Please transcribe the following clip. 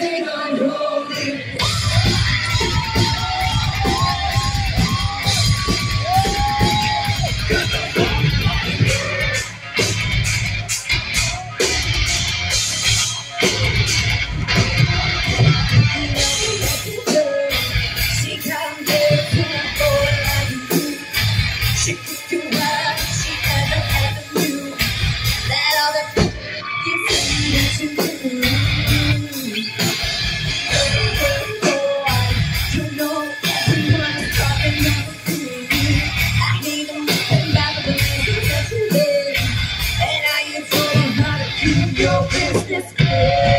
something unholy. Your business